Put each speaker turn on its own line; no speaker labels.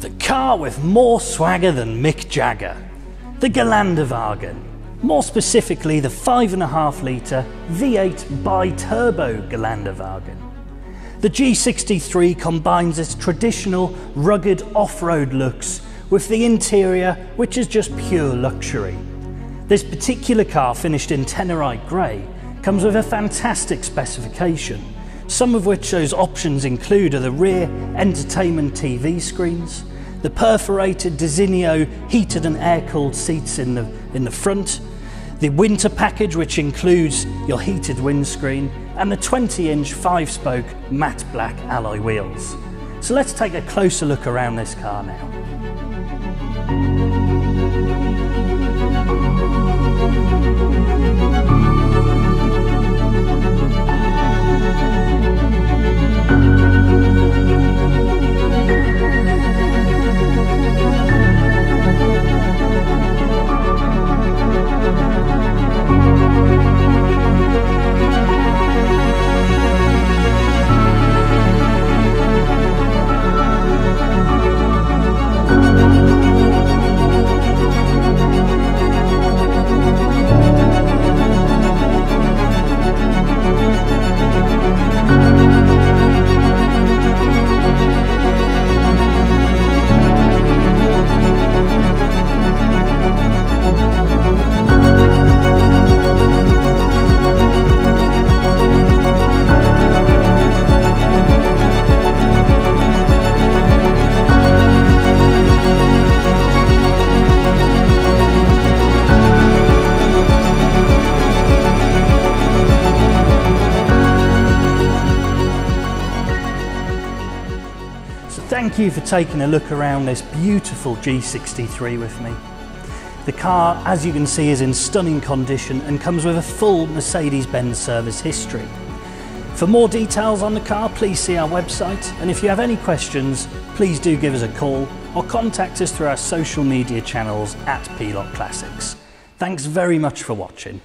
The car with more swagger than Mick Jagger. The Geländewagen. More specifically, the 5.5 litre V8 bi-turbo Geländewagen. The G63 combines its traditional rugged off-road looks with the interior which is just pure luxury. This particular car finished in Tenorite Grey comes with a fantastic specification, some of which those options include are the rear entertainment TV screens, the perforated Designo heated and air-cooled seats in the, in the front, the winter package which includes your heated windscreen and the 20-inch 5-spoke matte black alloy wheels. So let's take a closer look around this car now. Thank you for taking a look around this beautiful G63 with me. The car, as you can see, is in stunning condition and comes with a full Mercedes-Benz service history. For more details on the car, please see our website. And if you have any questions, please do give us a call or contact us through our social media channels at Pilote Classics. Thanks very much for watching.